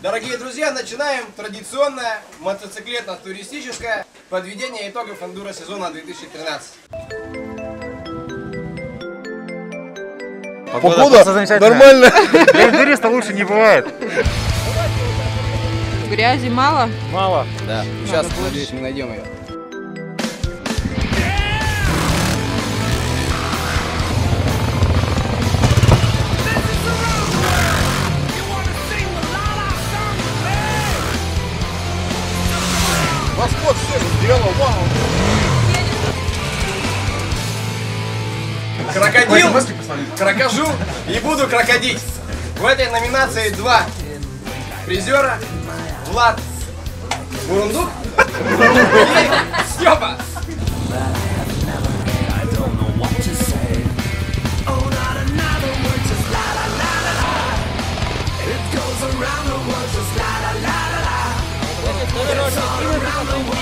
Дорогие друзья, начинаем традиционное мотоциклетно-туристическое подведение итогов эндуро сезона 2013. Погода, замечательная. нормально. Для эндуриста лучше не бывает. Грязи мало. Мало. Да, сейчас, надеюсь, мы найдем ее. Восход все сделал, вау. Крокодил, крокожу и буду крокодить. В этой номинации два призера. Влад Бурундук и Степа. В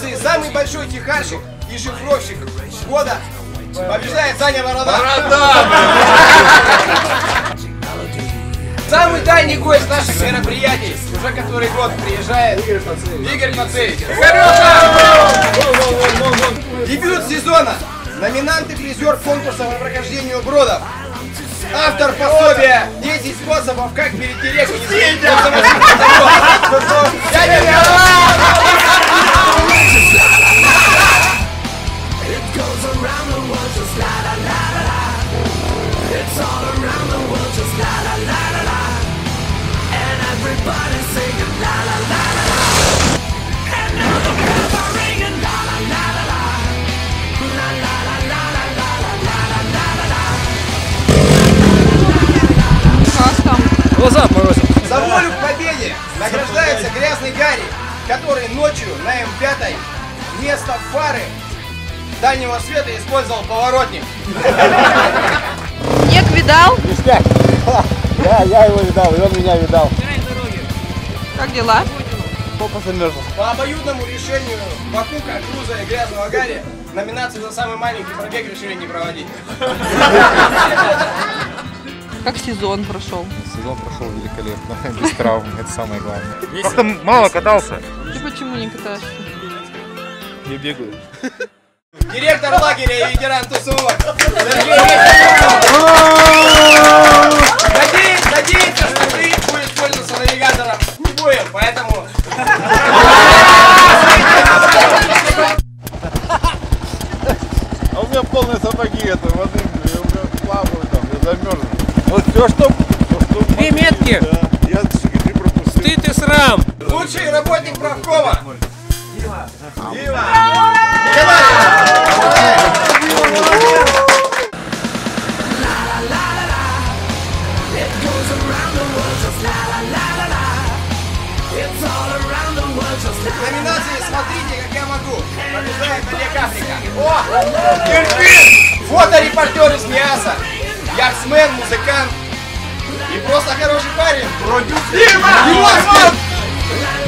номинации «Самый большой тихарщик и шифровщик года» побеждает Саня Борода. Самый дальний гость наших мероприятий, уже который год приезжает, Игорь Пацевич. Дебют сезона. Номинант и призер конкурса по прохождению бродов. Автор пособия 10 способов, как перейти реку не награждается грязный Гарри, который ночью на М5 вместо фары дальнего света использовал поворотник. Снег видал? Ништяк. Я, я его видал, и он меня видал. Как дела? Попа замерзла. По обоюдному решению Бакука, Круза и грязного Гарри номинацию за самый маленький пробег решили не проводить. Как сезон прошел? Сезон прошел великолепно, без травм, это самое главное. Просто мало катался. Ты почему не катаешься? Не бегаю. Директор лагеря и ветеран тусовок. Сергей Надеюсь, надеется, что ты будешь пользоваться навигатором. Не будем, поэтому... А у меня полные сапоги это воды, я уже плаваю там, я замерз. Вот все, что... что Две метки. Да, я не пропустил. Стыд и срам. Лучший работник правкома. Дима. В номинации «Смотрите, как я могу» побеждает Олег Африка. О! Дельфин! Фоторепортер из Миаса. Яхтсмен, музыкант. И просто хороший парень. Продюсер. Дима! Дима!